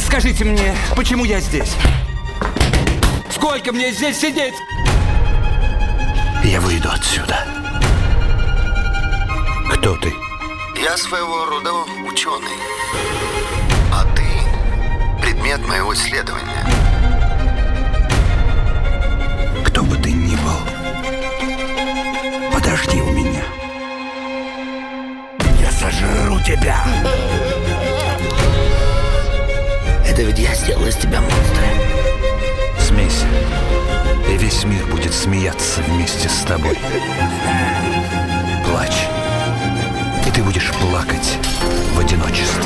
Скажите мне, почему я здесь? Сколько мне здесь сидеть? Я выйду отсюда. Кто ты? Я своего рода ученый. А ты предмет моего исследования. Кто бы ты ни был, подожди у меня. Я сожру тебя. Это ведь я сделал из тебя монстра. Смейся, и весь мир будет смеяться вместе с тобой. Плачь, и ты будешь плакать в одиночестве.